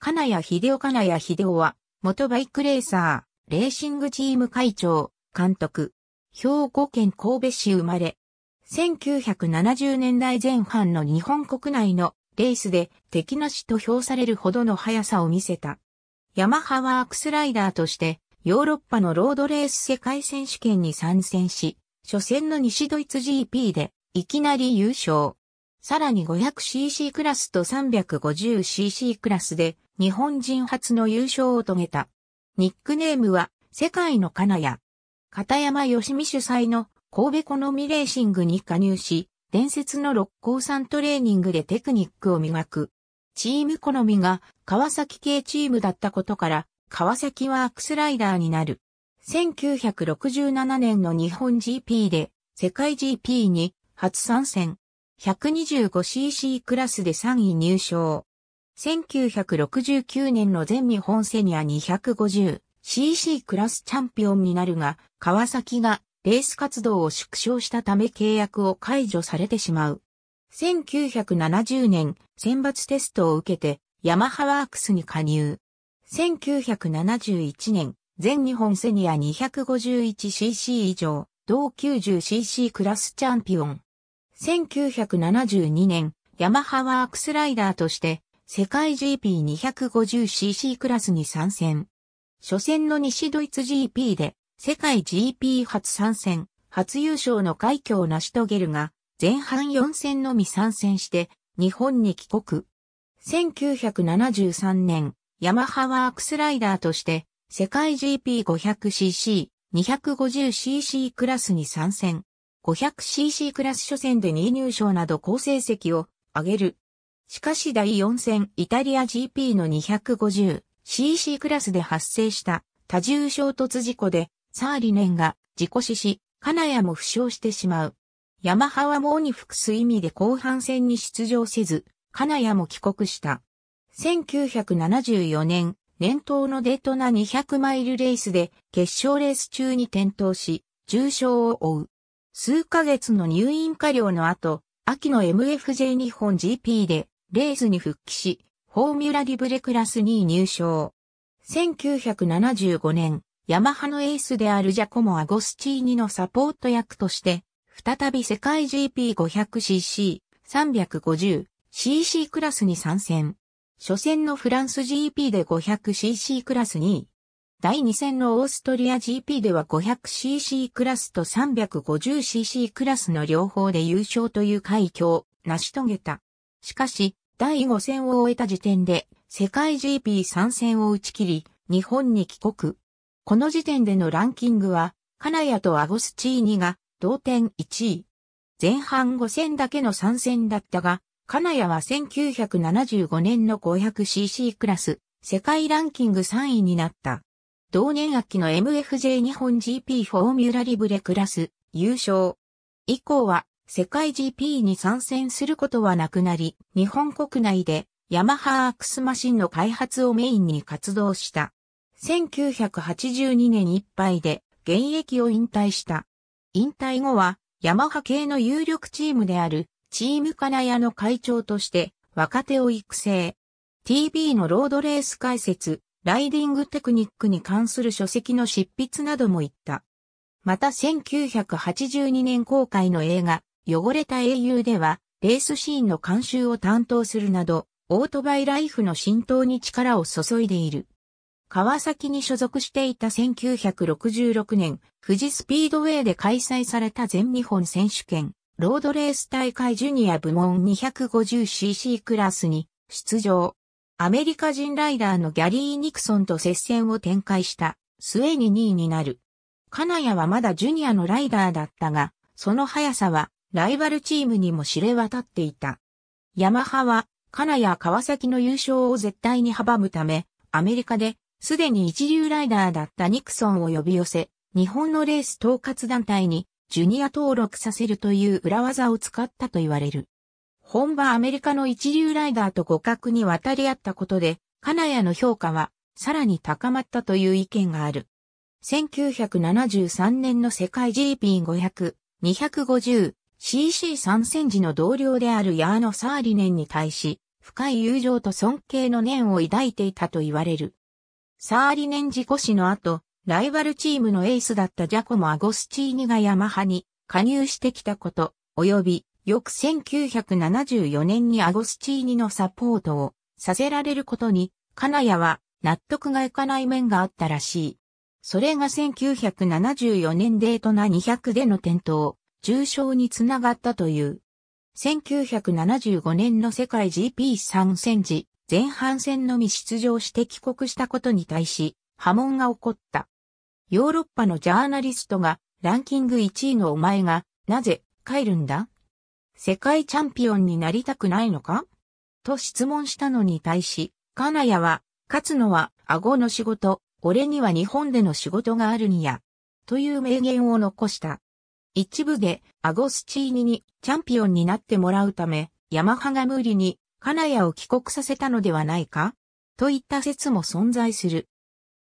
金谷秀夫金谷秀夫は、元バイクレーサー、レーシングチーム会長、監督。兵庫県神戸市生まれ。1970年代前半の日本国内のレースで敵なしと評されるほどの速さを見せた。ヤマハワークスライダーとしてヨーロッパのロードレース世界選手権に参戦し、初戦の西ドイツ GP でいきなり優勝。さらに 500cc クラスと 350cc クラスで日本人初の優勝を遂げた。ニックネームは世界の金谷。片山義美主催の神戸好みレーシングに加入し、伝説の六甲山トレーニングでテクニックを磨く。チーム好みが川崎系チームだったことから、川崎ワークスライダーになる。1967年の日本 GP で世界 GP に初参戦。125cc クラスで3位入賞。1969年の全日本セニア 250cc クラスチャンピオンになるが、川崎がレース活動を縮小したため契約を解除されてしまう。1970年、選抜テストを受けて、ヤマハワークスに加入。1971年、全日本セニア 251cc 以上、同 90cc クラスチャンピオン。1972年、ヤマハワークスライダーとして、世界 GP250cc クラスに参戦。初戦の西ドイツ GP で、世界 GP 初参戦、初優勝の快挙を成し遂げるが、前半4戦のみ参戦して、日本に帰国。1973年、ヤマハワークスライダーとして、世界 GP500cc、250cc クラスに参戦。500cc クラス初戦で2位入賞など好成績を上げる。しかし第4戦イタリア GP の 250cc クラスで発生した多重衝突事故でサーリネンが事故死し、金谷も負傷してしまう。ヤマハはもうに複数意味で後半戦に出場せず、金谷も帰国した。1974年、年頭のデートナ200マイルレースで決勝レース中に転倒し、重傷を負う。数ヶ月の入院加療の後、秋の MFJ 日本 GP でレースに復帰し、フォーミュラリブレクラスに入賞。1975年、ヤマハのエースであるジャコモ・アゴスチーニのサポート役として、再び世界 GP500cc、350cc クラスに参戦。初戦のフランス GP で 500cc クラスに、第2戦のオーストリア GP では 500cc クラスと 350cc クラスの両方で優勝という快挙を成し遂げた。しかし、第5戦を終えた時点で世界 GP 参戦を打ち切り、日本に帰国。この時点でのランキングは、金谷とアゴスチーニが同点1位。前半5戦だけの参戦だったが、金谷は1975年の 500cc クラス、世界ランキング3位になった。同年秋の MFJ 日本 GP フォーミュラリブレクラス優勝。以降は世界 GP に参戦することはなくなり、日本国内でヤマハアークスマシンの開発をメインに活動した。1982年いっぱいで現役を引退した。引退後はヤマハ系の有力チームであるチームカナヤの会長として若手を育成。TV のロードレース解説、ライディングテクニックに関する書籍の執筆なども言った。また1982年公開の映画、汚れた英雄では、レースシーンの監修を担当するなど、オートバイライフの浸透に力を注いでいる。川崎に所属していた1966年、富士スピードウェイで開催された全日本選手権、ロードレース大会ジュニア部門 250cc クラスに出場。アメリカ人ライダーのギャリー・ニクソンと接戦を展開した末に2位になる。金谷はまだジュニアのライダーだったが、その速さはライバルチームにも知れ渡っていた。ヤマハは、金谷川崎の優勝を絶対に阻むため、アメリカで、すでに一流ライダーだったニクソンを呼び寄せ、日本のレース統括団体に、ジュニア登録させるという裏技を使ったと言われる。本場アメリカの一流ライダーと互角に渡り合ったことで、金谷の評価は、さらに高まったという意見がある。1973年の世界 GP500、250、CC 参戦時の同僚であるヤーノ・サーリネンに対し、深い友情と尊敬の念を抱いていたと言われる。サーリネン事故死の後、ライバルチームのエースだったジャコモ・アゴスチーニがヤマハに加入してきたこと、及び、翌1974年にアゴスチーニのサポートをさせられることに、金谷は納得がいかない面があったらしい。それが1974年デートナ200での転倒。重傷につながったという。1975年の世界 GP 参戦時、前半戦のみ出場して帰国したことに対し、波紋が起こった。ヨーロッパのジャーナリストが、ランキング1位のお前が、なぜ、帰るんだ？世界チャンピオンになりたくないのか？と質問したのに対し、金谷は、勝つのは、顎の仕事、俺には日本での仕事があるにや、という名言を残した。一部で、アゴスチーニにチャンピオンになってもらうため、ヤマハが無理に金谷を帰国させたのではないか？といった説も存在する。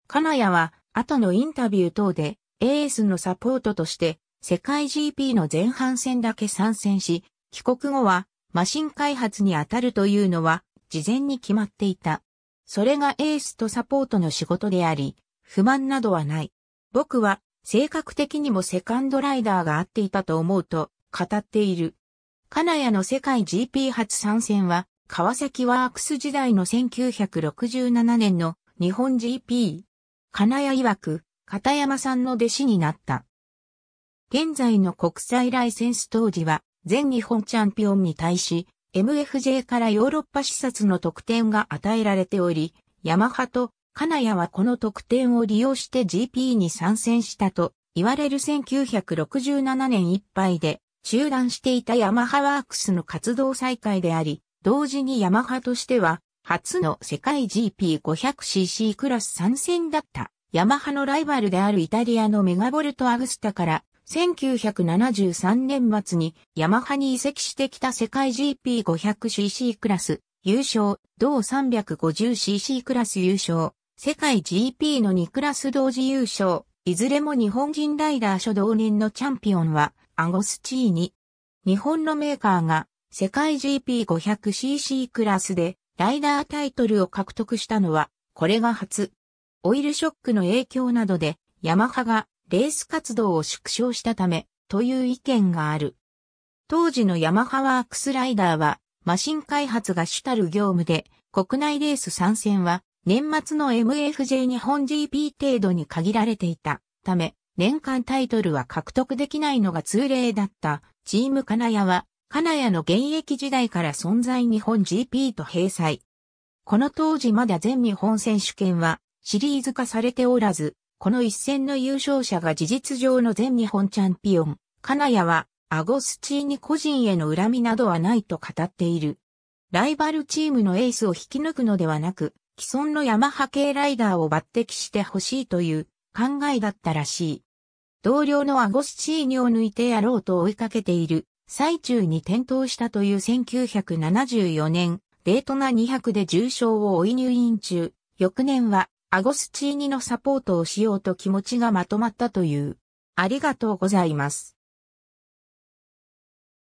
金谷は、後のインタビュー等で、エースのサポートとして、世界 GP の前半戦だけ参戦し、帰国後は、マシン開発に当たるというのは、事前に決まっていた。それがエースとサポートの仕事であり、不満などはない。僕は、性格的にもセカンドライダーが合っていたと思うと、語っている。金谷の世界 GP 初参戦は、川崎ワークス時代の1967年の日本 GP。金谷曰く、片山さんの弟子になった。現在の国際ライセンス当時は、全日本チャンピオンに対し、MFJ からヨーロッパ視察の特典が与えられており、ヤマハと金谷はこの特典を利用して GP に参戦したと言われる1967年いっぱいで中断していたヤマハワークスの活動再開であり、同時にヤマハとしては、初の世界 GP500cc クラス参戦だった。ヤマハのライバルであるイタリアのメガボルトアグスタから、1973年末にヤマハに移籍してきた世界 GP500cc クラス優勝、同 350cc クラス優勝、世界 GP の2クラス同時優勝、いずれも日本人ライダー初同年のチャンピオンはアゴスチーニ。日本のメーカーが世界 GP500cc クラスでライダータイトルを獲得したのは、これが初。オイルショックの影響などで、ヤマハがレース活動を縮小したため、という意見がある。当時のヤマハワークスライダーは、マシン開発が主たる業務で、国内レース参戦は、年末の MFJ 日本 GP 程度に限られていたため、年間タイトルは獲得できないのが通例だったチーム金谷は金谷の現役時代から存在日本 GP と閉鎖。この当時まだ全日本選手権はシリーズ化されておらず、この一戦の優勝者が事実上の全日本チャンピオン、金谷はアゴスチーニ個人への恨みなどはないと語っている。ライバルチームのエースを引き抜くのではなく、既存のヤマハ系ライダーを抜擢してほしいという考えだったらしい。同僚のアゴスチーニを抜いてやろうと追いかけている最中に転倒したという1974年、デートナ200で重傷を負い入院中、翌年はアゴスチーニのサポートをしようと気持ちがまとまったという。ありがとうございます。